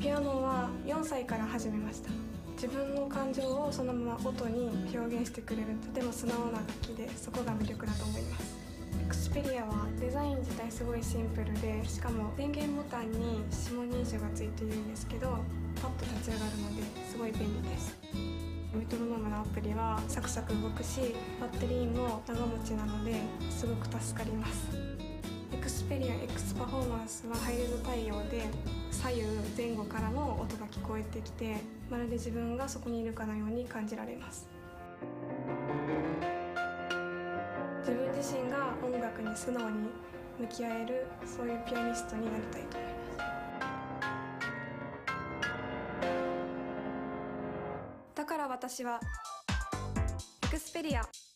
ピアノは4歳から始めました。自分の感情をそのまま音に表現してくれるとても素直な楽器でそこが魅力だと思います。エクスペリアはデザイン自体すごいシンプルでしかも電源ボタンに指紋認証がついているんですけどパッと立ち上がるのですごい便利です。メトロノームのアプリはサクサク動くしバッテリーも長持ちなのですごく助かります。エクスペリア X パフォーマンスはハイレゾ対応でからの音が聞こえてきてまるで自分がそこにいるかのように感じられます。自分自身が音楽に素直に向き合えるそういうピアニストになりたいと思います。だから私はエクスペリア。